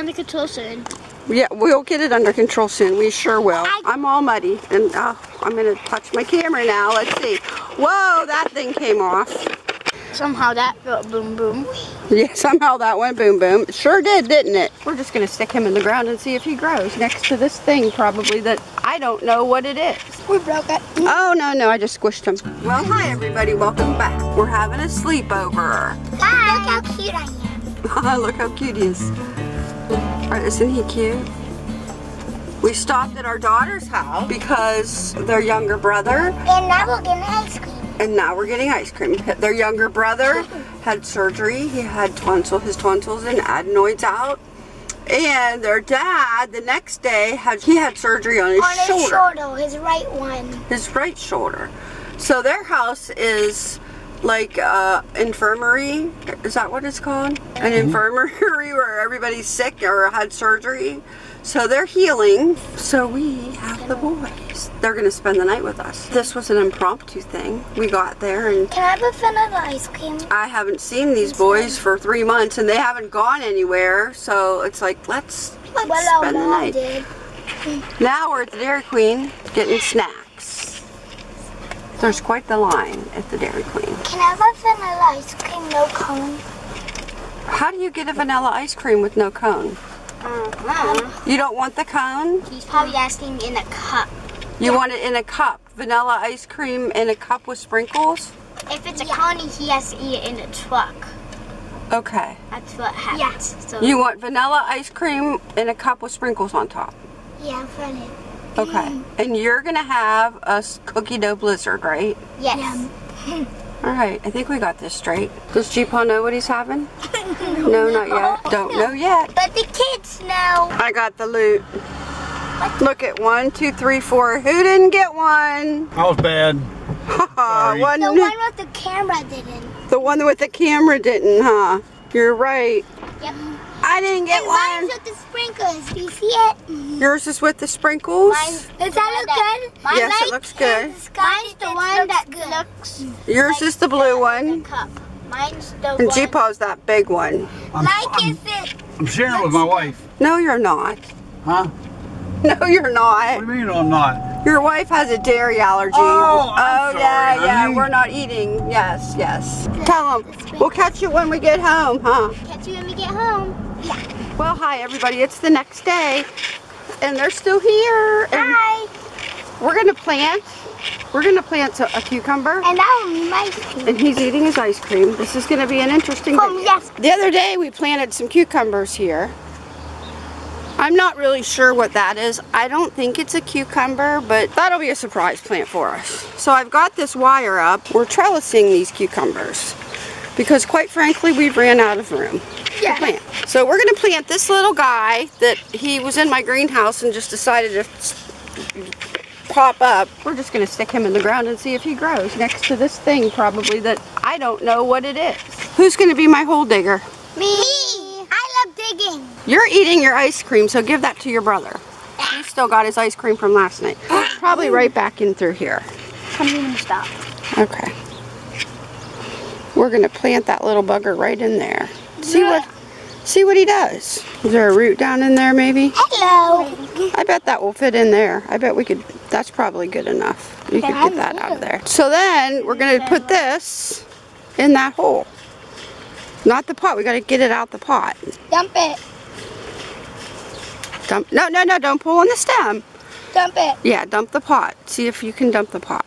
under control soon. Yeah, we'll get it under control soon. We sure will. I- I'm all muddy, and uh, I'm gonna touch my camera now. Let's see. Whoa, that thing came off. Somehow that felt boom boom. Yeah, somehow that went boom boom. It sure did, didn't it? We're just gonna stick him in the ground and see if he grows next to this thing, probably that I don't know what it is. We broke it. Oh no, no, I just squished him. Well, hi everybody, welcome back. We're having a sleepover. Hi. Look how cute I am. Look how cute he is. Right, isn't he cute? We stopped at our daughter's house because their younger brother, And now we're getting ice cream. and now we're getting ice cream. Their younger brother had surgery. He had tonsil, his tonsils and adenoids out. And their dad, the next day, had he had surgery on his On his shoulder, shoulder, his right one. his right shoulder. So their house is like uh, infirmary. Is that what it's called? An infirmary where everybody's sick or had surgery. So they're healing. So we have the boys. They're gonna spend the night with us. This was an impromptu thing. We got there and Can I have a vanilla ice cream? I haven't seen these boys for three months and they haven't gone anywhere. So it's like let's let's Well, spend the night. did. Now we're at the Dairy Queen getting snacks. There's quite the line at the Dairy Queen. Can I have a vanilla ice cream, no cone? How do you get a vanilla ice cream with no cone? Uh-huh. You don't want the cone? He's probably asking in a cup. You want it in a cup. Vanilla ice cream in a cup with sprinkles? If it's a cone, he has to eat it in a truck. Okay. That's what happens. So You want vanilla ice cream in a cup with sprinkles on top? yeah, funny. Okay. And you're going to have a cookie dough blizzard, right? Yes. All right. I think we got this straight. Does Jeepaw know what he's having? no, not yet. Don't know yet. But the kids know. I got the loot. Look at one, two, three, four. Who didn't get one? I was bad. Sorry. one, The one with the camera didn't. the one with the camera didn't, huh? You're right. Yep. I didn't get And mine's one. with the sprinkles. Do you see it? Mm-hmm. Yours is with the sprinkles. Mine's Does that look good? Yes, it looks good. Mine's the one that looks Yours is the blue the one. cup. Mine's the And one. Jeepaw's that big one. I'm, Like I'm, if it. I'm sharing it with my wife. No, you're not. Huh? No, you're not. What do you mean I'm not? Your wife has a dairy allergy. Oh, I'm oh yeah, sorry, yeah. honey. We're not eating. Yes, yes. Tell them. We'll catch you when we get home, huh? Catch you when we get home. Yeah. Well, hi everybody. It's the next day, and they're still here. And Hi. we're gonna plant. We're gonna plant a, a cucumber, And that will be my ice cream. and he's eating his ice cream. This is gonna be an interesting. Day. yes. The other day we planted some cucumbers here. I'm not really sure what that is. I don't think it's a cucumber, but that'll be a surprise plant for us. So I've got this wire up. We're trellising these cucumbers because quite frankly we've ran out of room Yeah. to plant. So we're gonna plant this little guy that he was in my greenhouse and just decided to pop up. We're just gonna stick him in the ground and see if he grows next to this thing probably that I don't know what it is. Who's gonna be my hole digger? Me. I love digging. You're eating your ice cream, so give that to your brother. He still got his ice cream from last night. Probably right back in through here. Come even stop. Okay. We're gonna plant that little bugger right in there. See what see what he does. Is there a root down in there maybe? Hello. I bet that will fit in there. I bet we could that's probably good enough. You could get that out of there. So then we're gonna put this in that hole. Not the pot, we gotta get it out the pot. Dump it. Dump no no no don't pull on the stem. Dump it. Yeah, dump the pot. See if you can dump the pot.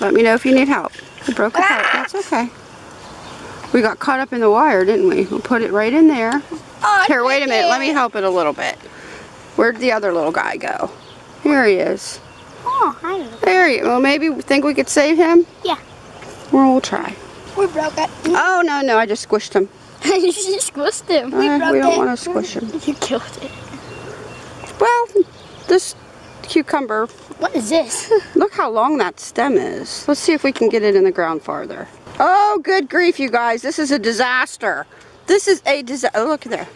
Let me know if you need help. It broke apart. Ah. That's okay. We got caught up in the wire, didn't we? We'll put it right in there. Oh, Here, wait a minute. Let me help it a little bit. Where'd the other little guy go? Here he is. Oh, hi. There he Well, maybe we think we could save him? Yeah. Well, we'll try. We broke it. Oh, no, no. I just squished him. you just squished him. We Uh, broke we don't it. want to squish him. You killed it. Well, this cucumber, What is this? look how long that stem is. Let's see if we can get it in the ground farther. Oh, good grief, you guys. This is a disaster. This is a disaster. Oh, look there.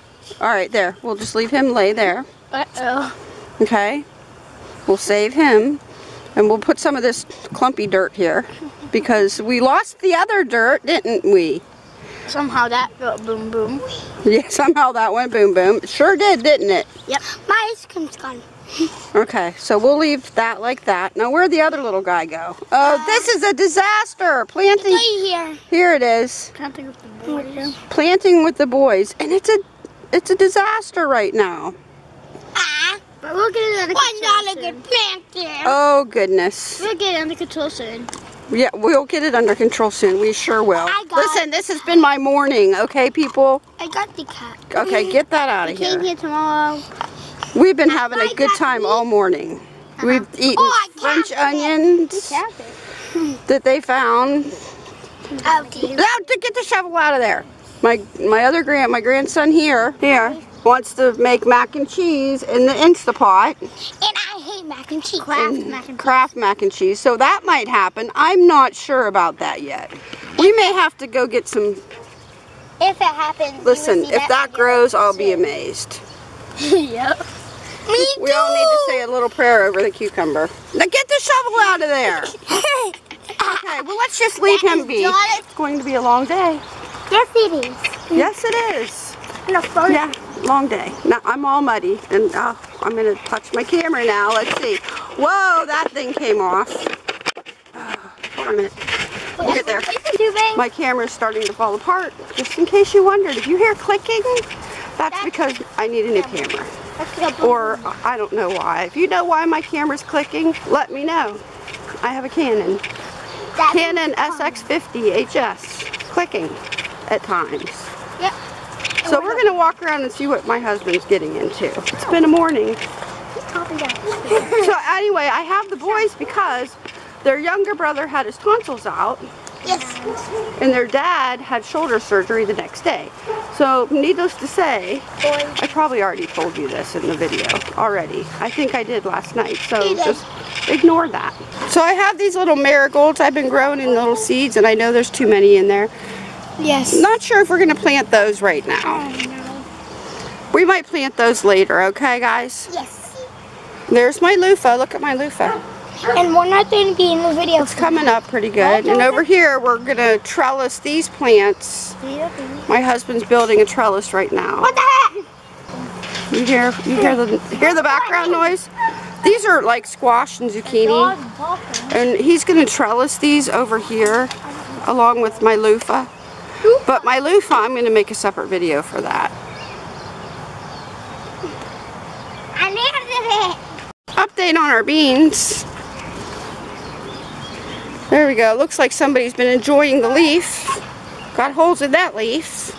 All right, there. We'll just leave him lay there. Uh-oh. Okay? We'll save him. And we'll put some of this clumpy dirt here. Because we lost the other dirt, didn't we? somehow that felt boom boom. Yeah, somehow that went boom boom. It Sure did, didn't it? Yep. My ice cream's gone. Okay, so we'll leave that like that. Now, where'd the other little guy go? Oh, this is a disaster. Planting. Right here. Here it is. Planting with the boys. Planting with the boys, and it's a, it's a disaster right now. Ah. But we'll get it under control not a good planter. Oh goodness. We'll get it under control soon. Yeah, we'll get it under control soon. We sure will. I got- Listen, this has been my morning, okay, people? I got the cat. Okay, get that out I of came here. here tomorrow. We've been having a good time all morning. Uh-huh. We've oh, eaten Oh, French onions that they found. Oh, dear. To get the shovel out of there. My my other grand my grandson here here wants to make mac and cheese in the Instapot. And I hate mac and cheese. Kraft mac and cheese. Kraft mac and cheese. So that might happen. I'm not sure about that yet. We may have to go get some. If it happens, Listen, if that video grows, I'll be amazed. yep. Me We all need to say a little prayer over the cucumber. Now get the shovel out of there. Okay, well let's just leave That him be. It's going to be a long day. yes, it is. Yes, it is. No. Yeah, long day. Now I'm all muddy, and uh, I'm gonna touch my camera now. Let's see. Whoa, that thing came off. hold on a minute. Look at there. Is it too? My camera's starting to fall apart. Just in case you wondered, if you hear clicking, that's because I need a new camera. Or I don't know why. If you know why my camera's clicking, let me know. I have a Canon. Canon SX50 HS clicking at times. Yep. So we're gonna walk around and see what my husband's getting into. It's been a morning. So anyway, I have the boys because their younger brother had his tonsils out yes. and their dad had shoulder surgery the next day. So needless to say. I probably already told you this in the video already. I think I did last night, so just ignore that. So I have these little marigolds I've been growing in little seeds and I know there's too many in there. Yes. Not sure if we're gonna plant those right now. We might plant those later, okay guys? Yes. There's my loofah, look at my loofah. And we're not going to be in the video. It's coming up pretty good. And over here we're gonna trellis these plants. My husband's building a trellis right now. What the heck? You hear you hear the hear the background noise? These are like squash and zucchini. And he's gonna trellis these over here along with my loofah. But my loofah, I'm gonna make a separate video for that. I needed it. Update on our beans. There we go. Looks like somebody's been enjoying the leaf. Got holes in that leaf.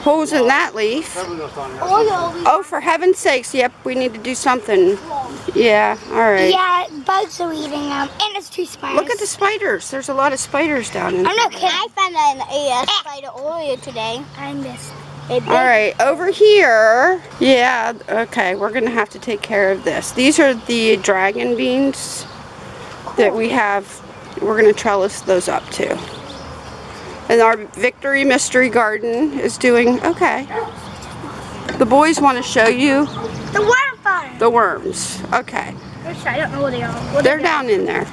Holes in that leaf. Oh, for heaven's sakes. Yep, we need to do something. Yeah, alright. Yeah, bugs are eating them. And it's too spiders. Look at the spiders. There's a lot of spiders down in I'm not kidding. I found that in the AS spider earlier today. I missed. Alright, over here. Yeah, okay, we're going to have to take care of this. These are the dragon beans that we have. We're going to trellis those up too. And our Victory Mystery Garden is doing okay. The boys want to show you The worm farm. the worms. Okay, I don't know where they are. Where they're down in there.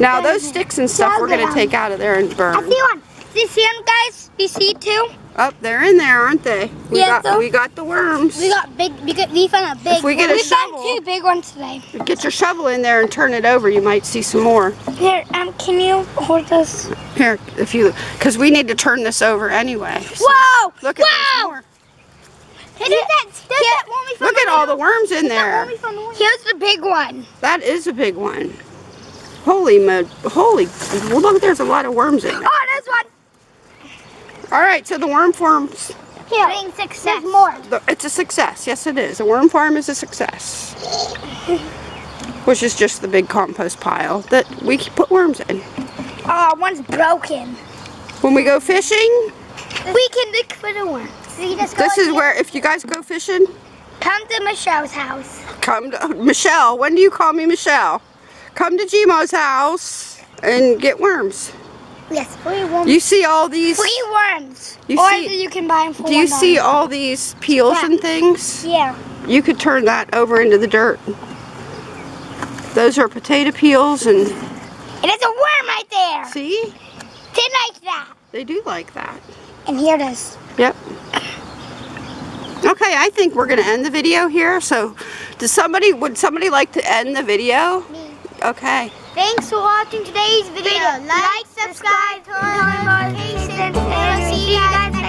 Now those sticks and stuff we're going to take out of there and burn. I see one. Do you see them, guys? Do you see two? Oh, they're in there, aren't they? We Yeah, got so- we got the worms. We got big. We got. We found a big. If we get a we shovel- found two big ones today. Get your shovel in there and turn it over. You might see some more. Here, um, can you hold this? Here, if you, because we need to turn this over anyway. So Whoa! Look at Whoa! more. Hey, there's that, there's that one Look at all the worms in there. Here's the big one. That is a big one. Holy mo, holy, well, look, there's a lot of worms in there. Oh, there's one. All right, so the worm farms, Here. Being success. There's more. the- it's a success. Yes, it is. A worm farm is a success. Which is just the big compost pile that we put worms in. Oh, one's broken. When we go fishing, We can look for the worms. We this is in- where, if you guys go fishing, Come to Michelle's house. come to oh, Michelle. When do you call me Michelle? Come to Gmo's house and get worms. Yes, free worms. You see all these? free worms. You or see- you can buy them for Do you $1. see all these peels Yeah. and things? Yeah. You could turn that over into the dirt. Those are potato peels and And there's a worm right there. see? Didn't like that. They do like that. And here it is. Yep. Okay, I think we're gonna end the video here. So, does somebody would somebody like to end the video? Me. Okay. Thanks for watching today's video. Like, subscribe, turn on notifications, and we'll see you guys